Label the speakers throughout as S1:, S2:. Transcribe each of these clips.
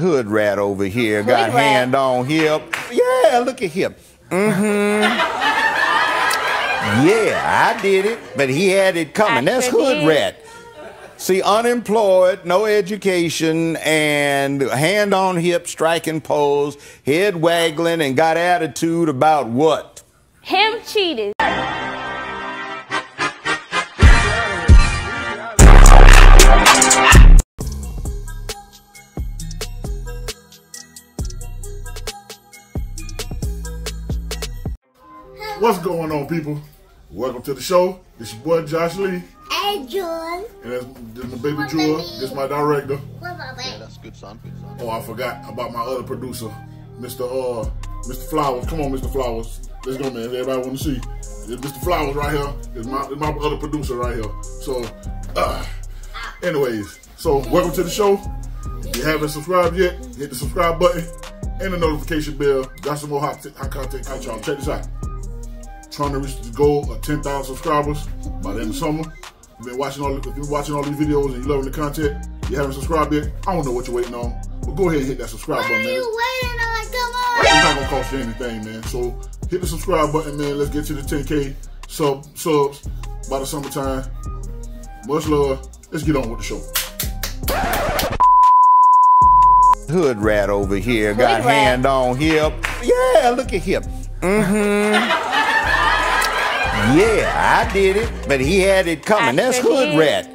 S1: Hood rat over here got
S2: rat.
S1: hand on hip. Yeah, look at him. Mm-hmm. yeah, I did it, but he had it coming.
S2: I
S1: That's hood
S2: did.
S1: rat. See, unemployed, no education, and hand on hip, striking pose, head waggling, and got attitude about what?
S2: Him cheated.
S3: What's going on, people? Welcome to the show. It's your boy Josh Lee,
S4: Hey, John.
S3: and that's, this is my baby Jewel. This is my director.
S4: What about
S5: Yeah,
S4: that?
S5: that's good, son. Good son.
S3: Oh, I forgot about my other producer, Mr. Uh, Mr. Flowers. Come on, Mr. Flowers. Let's go, man. Everybody want to see. It's Mr. Flowers right here is my, is my other producer right here. So, uh, anyways, so welcome to the show. If you haven't subscribed yet, hit the subscribe button and the notification bell. Got some more hot, hot content out, y'all. Check this out. Trying to reach the goal of 10,000 subscribers by the end of summer. You've been watching all, if you've been watching all these videos and you're loving the content, you haven't subscribed yet, I don't know what you're waiting on. But go ahead and hit that subscribe
S4: What
S3: button,
S4: are
S3: man.
S4: you waiting on? Come on.
S3: It's not gonna cost you anything, man. So hit the subscribe button, man. Let's get to the 10k sub subs by the summertime. Much love. Let's get on with the show.
S1: Hood rat over here got
S2: rat.
S1: hand on hip. Yeah, look at him. Mm-hmm. Yeah, I did it, but he had it coming.
S2: I
S1: That's
S2: sure
S1: hood rat.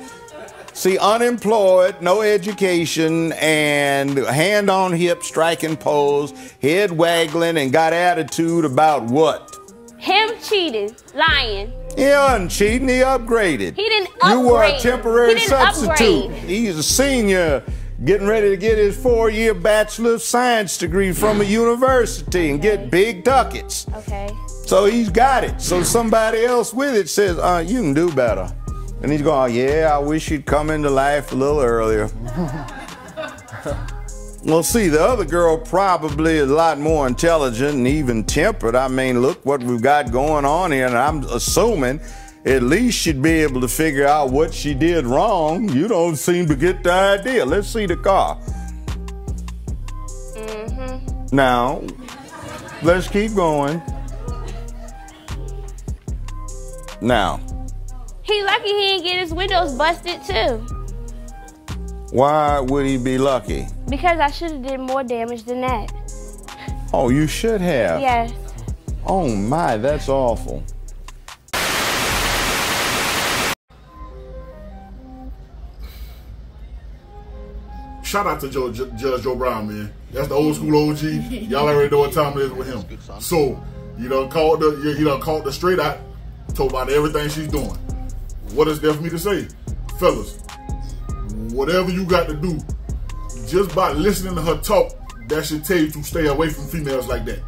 S1: See, unemployed, no education, and hand on hip, striking pose, head waggling, and got attitude about what?
S2: Him cheating, Lying.
S1: He wasn't cheating, he upgraded.
S2: He didn't
S1: You were a temporary
S2: He
S1: substitute.
S2: upgrade.
S1: He's a senior getting ready to get his four year Bachelor of Science degree from a university and get big ducats.
S2: Okay.
S1: So he's got it. So somebody else with it says, uh, you can do better. And he's going, yeah, I wish you'd come into life a little earlier. well, see, the other girl probably is a lot more intelligent and even tempered. I mean, look what we've got going on here, and I'm assuming at least she'd be able to figure out what she did wrong. You don't seem to get the idea. Let's see the car. Now, let's keep going. Now,
S2: He lucky he didn't get his windows busted too.
S1: why would he be lucky?
S2: Because I should have did more damage than that.
S1: Oh, you should have.
S2: Yes.
S1: Oh my, that's awful.
S3: Shout out to Joe, Judge Joe Brown, man. That's the old school OG. Y'all already know what time it is with him. So you done called the you, you done called the straight out, told about everything she's doing. What is there for me to say, fellas? Whatever you got to do, just by listening to her talk, that should tell you to stay away from females like that.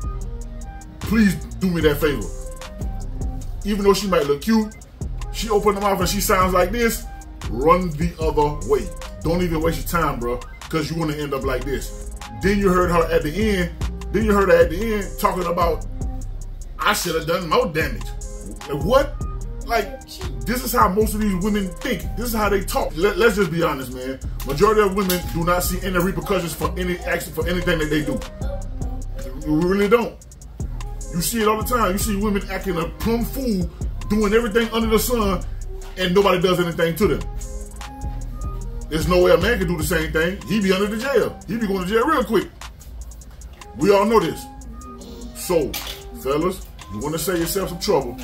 S3: Please do me that favor. Even though she might look cute, she open her mouth and she sounds like this, run the other way. Don't even waste your time, bro, because you're gonna end up like this. Then you heard her at the end, then you heard her at the end talking about, I should have done more damage. What? Like, this is how most of these women think. This is how they talk. Let, us just be honest, man. Majority of women do not see any repercussions for any action for anything that they do. We really don't. You see it all the time. You see women acting a plum fool, doing everything under the sun, and nobody does anything to them. There's no way a man can do the same thing. He be under the jail. He be going to jail real quick. We all know this. So, fellas, you want to save yourself some trouble?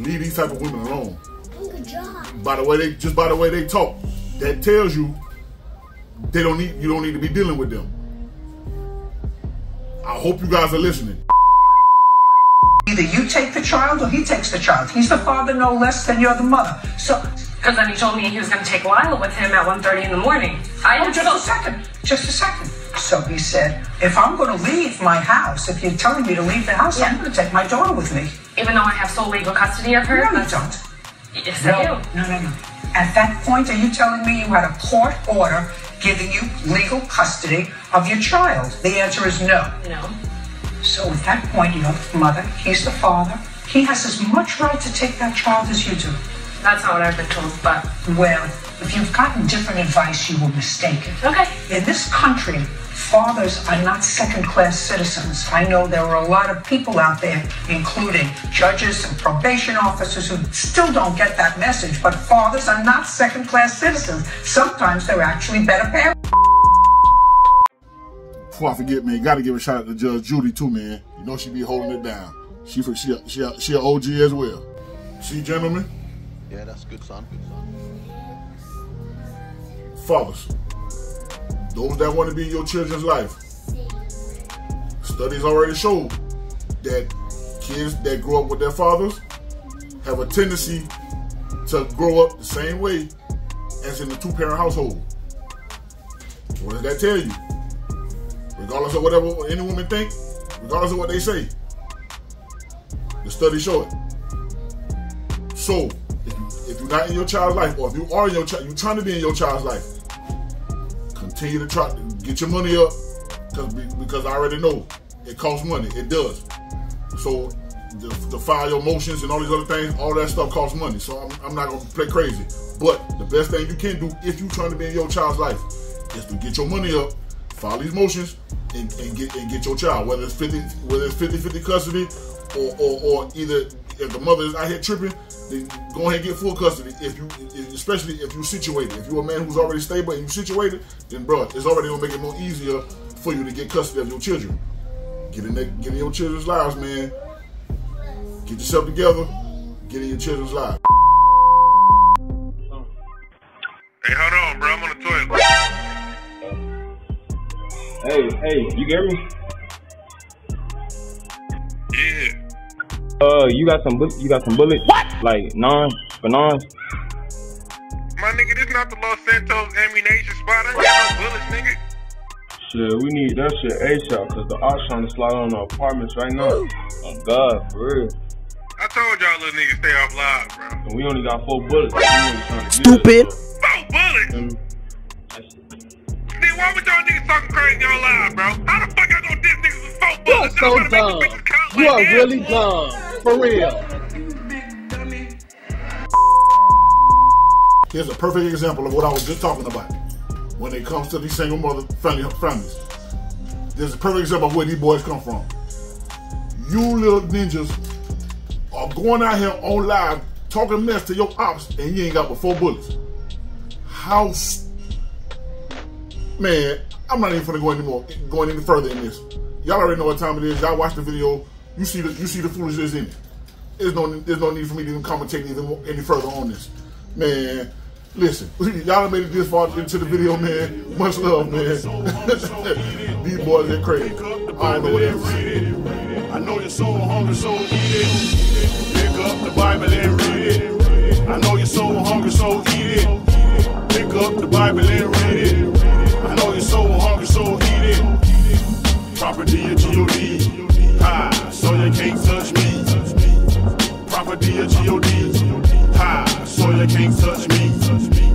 S3: Leave these type of women alone.
S4: Good job.
S3: By the way they just by the way they talk, that tells you they don't need you don't need to be dealing with them. I hope you guys are listening.
S6: Either you take the child or he takes the child. He's the father no less than you're the mother. So,
S7: Because then he told me he was going to take Lila with him at 1.30 in the morning. I
S6: oh, just a second, just a second. So he said, if I'm going to leave my house, if you're telling me to leave the house, I'm going to take my daughter with me.
S7: Even though I have sole legal custody of her.
S6: No, you don't.
S7: Yes,
S6: No,
S7: I do.
S6: no, no, no. At that point, are you telling me you had a court order giving you legal custody of your child? The answer is no.
S7: No.
S6: So at that point, you're the mother, he's the father. He has as much right to take that child as you do.
S7: That's not what I've been told, but
S6: Well, if you've gotten different advice, you were mistaken.
S7: okay.
S6: In this country, fathers are not second class citizens. I know there are a lot of people out there, including judges and probation officers, who still don't get that message, but fathers are not second class citizens. Sometimes they're actually better parents.
S3: Before I forget, man, gotta give a shout out to Judge Judy too, man. You know she be holding it down. She for she she she an OG as well. See, gentlemen,
S5: Yeah, that's good, son. Good son.
S3: fathers, those that want to be in your children's life. Studies already show that kids that grow up with their fathers have a tendency to grow up the same way as in the two-parent household. What does that tell you? Regardless of whatever any woman think, regardless of what they say, the studies show it. So, if, you, you're not in your child's life, or if you are in your child, you're trying to be in your child's life, continue to try to get your money up, because because I already know it costs money. It does. So, the, to file your motions and all these other things, all that stuff costs money. So I'm, I'm not gonna play crazy. But the best thing you can do if you're trying to be in your child's life is to get your money up, file these motions, and, and get and get your child. Whether it's 50 whether it's 50-50 custody or, or or either if the mother is out here tripping, then go ahead and get full custody. If you especially if you're situated. If you're a man who's already stable and you're situated, then bro, it's already gonna make it more easier for you to get custody of your children. Get in there, get in your children's lives, man. Get yourself together, get in your children's lives.
S8: Hey, hold on, bro. I'm on the toilet.
S9: Hey, hey, you get me? Uh, you got some, bu- you got some bullets, What? like nine for nines.
S8: My nigga, this not the Los Santos ammunition spot. I got no bullets, nigga.
S9: Shit, we need that shit ASAP, cause the ops trying to slide on the apartments right now. Oh God, for real.
S8: I told y'all little niggas stay off live, bro.
S9: And we only got four bullets. We only trying to get
S10: Stupid.
S8: Four bullets?
S9: us.
S8: Then why would y'all niggas talking crazy on live, bro? How the fuck I gonna diss niggas with four bullets?
S10: so
S8: Nobody make
S10: dumb.
S8: these bitches count
S10: You
S8: like
S10: are
S8: that.
S10: really dumb. For real.
S3: Here's a perfect example of what I was just talking about when it comes to these single mother family families. There's a perfect example of where these boys come from. You little ninjas are going out here on live talking mess to your ops and you ain't got but four bullets. How man, I'm not even gonna go any more going any further in this. Y'all already know what time it is. Y'all watch the video. You see the you see the foolishness in it. There's no there's no need for me to even commentate even any further on this. Man, listen, y'all made it this far into the video, man. Much love, man. These boys are crazy. I don't know what else.
S11: I know your soul hungry, so eat it. Pick up the Bible and read it. G-O-D. Ha, you can't touch me.